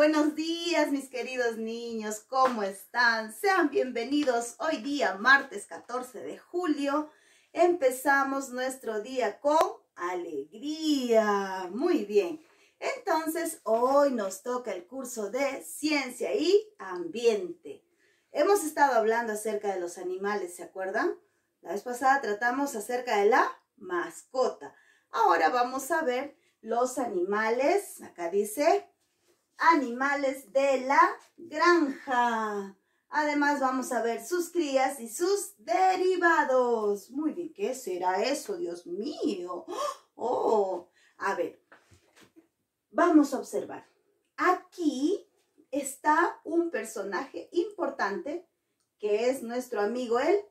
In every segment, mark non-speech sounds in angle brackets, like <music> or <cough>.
Buenos días, mis queridos niños, ¿cómo están? Sean bienvenidos hoy día, martes 14 de julio. Empezamos nuestro día con alegría. Muy bien. Entonces, hoy nos toca el curso de ciencia y ambiente. Hemos estado hablando acerca de los animales, ¿se acuerdan? La vez pasada tratamos acerca de la mascota. Ahora vamos a ver los animales. Acá dice animales de la granja. Además vamos a ver sus crías y sus derivados. Muy bien, ¿qué será eso, Dios mío? Oh, a ver, vamos a observar. Aquí está un personaje importante que es nuestro amigo el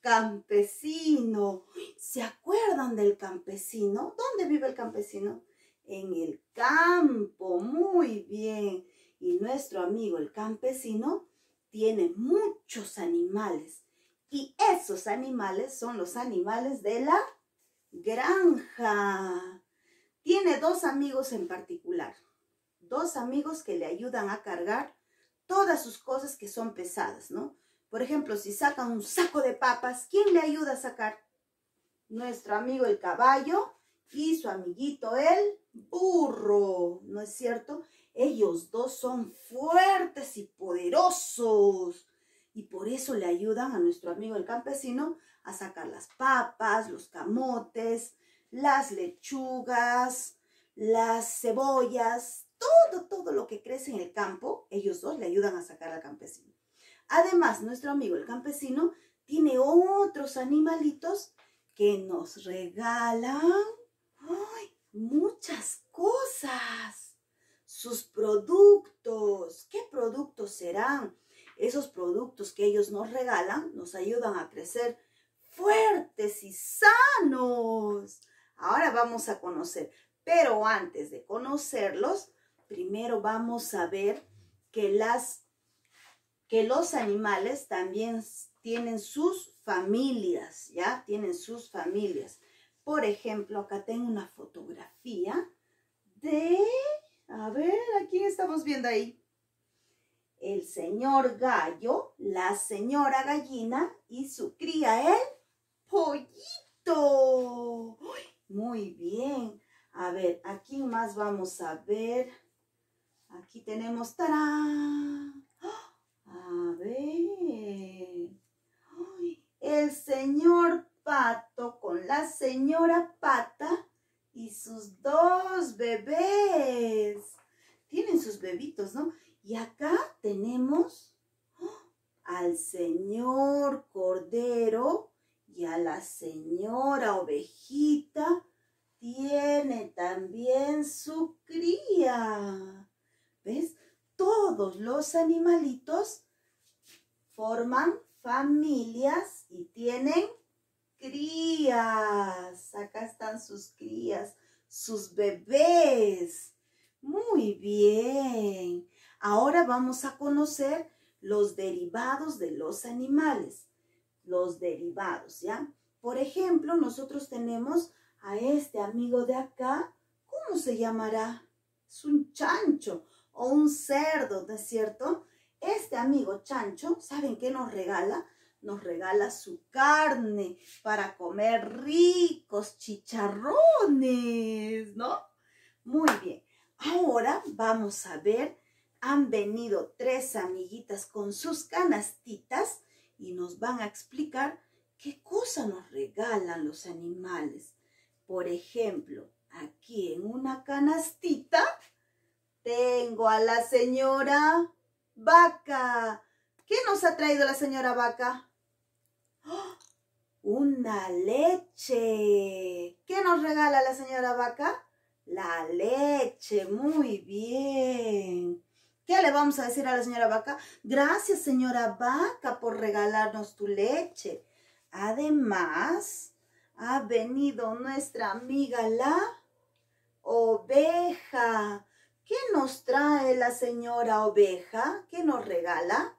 campesino. ¿Se acuerdan del campesino? ¿Dónde vive el campesino? En el campo, muy bien. Y nuestro amigo el campesino tiene muchos animales. Y esos animales son los animales de la granja. Tiene dos amigos en particular. Dos amigos que le ayudan a cargar todas sus cosas que son pesadas, ¿no? Por ejemplo, si sacan un saco de papas, ¿quién le ayuda a sacar? Nuestro amigo el caballo y su amiguito el burro, ¿no es cierto? Ellos dos son fuertes y poderosos y por eso le ayudan a nuestro amigo el campesino a sacar las papas, los camotes, las lechugas, las cebollas, todo, todo lo que crece en el campo, ellos dos le ayudan a sacar al campesino. Además, nuestro amigo el campesino tiene otros animalitos que nos regalan muchas cosas. Sus productos. ¿Qué productos serán? Esos productos que ellos nos regalan nos ayudan a crecer fuertes y sanos. Ahora vamos a conocer, pero antes de conocerlos, primero vamos a ver que las que los animales también tienen sus familias, ¿ya? Tienen sus familias. Por ejemplo, acá tengo una fotografía de, a ver, ¿a quién estamos viendo ahí? El señor gallo, la señora gallina y su cría, el pollito. Muy bien. A ver, aquí más vamos a ver. Aquí tenemos, ¡tarán! A ver. el señor pato con la señora pata y sus dos bebés. Tienen sus bebitos, ¿no? Y acá tenemos al señor cordero y a la señora ovejita. Tiene también su cría. ¿Ves? todos los animalitos forman familias y tienen crías. Acá están sus crías, sus bebés. Muy bien. Ahora vamos a conocer los derivados de los animales. Los derivados, ¿ya? Por ejemplo, nosotros tenemos a este amigo de acá. ¿Cómo se llamará? Es un chancho o un cerdo, ¿no es cierto? Este amigo chancho, ¿saben qué nos regala? Nos regala su carne para comer ricos chicharrones, ¿no? Muy bien. Ahora vamos a ver, han venido tres amiguitas con sus canastitas y nos van a explicar qué cosa nos regalan los animales. Por ejemplo, aquí en una canastita tengo a la señora Vaca. ¿Qué nos ha traído la señora Vaca? ¡Oh! <gasps> Una leche. ¿Qué nos regala la señora Vaca? La leche. Muy bien. ¿Qué le vamos a decir a la señora Vaca? Gracias, señora Vaca, por regalarnos tu leche. Además, ha venido nuestra amiga la oveja. ¿Qué nos trae la señora oveja? ¿Qué nos regala?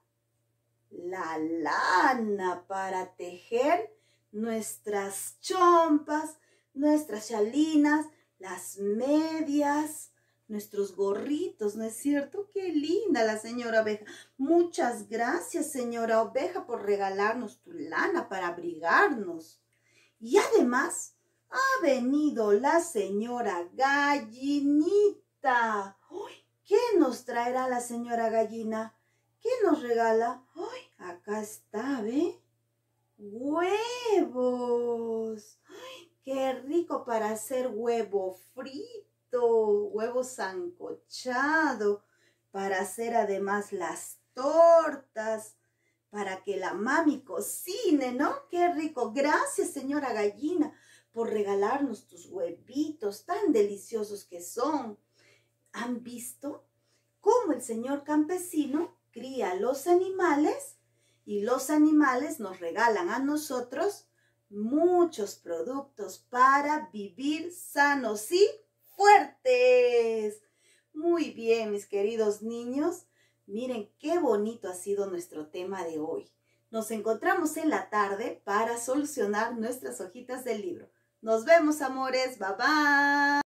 La lana para tejer nuestras chompas, nuestras chalinas, las medias, nuestros gorritos, ¿no es cierto? Qué linda la señora oveja. Muchas gracias, señora oveja, por regalarnos tu lana para abrigarnos. Y además, ha venido la señora gallinita. ¡Uy! ¿Qué nos traerá la señora gallina? ¿Qué nos regala? ¡Uy! Acá está, ¿ve? ¡Huevos! ¡Ay, qué rico para hacer huevo frito! Huevo sancochado. Para hacer además las tortas. Para que la mami cocine, ¿no? ¡Qué rico! Gracias, señora gallina, por regalarnos tus huevitos tan deliciosos que son. ¿Han visto cómo el señor campesino cría los animales y los animales nos regalan a nosotros muchos productos para vivir sanos y fuertes? Muy bien, mis queridos niños. Miren qué bonito ha sido nuestro tema de hoy. Nos encontramos en la tarde para solucionar nuestras hojitas del libro. Nos vemos, amores. Bye bye.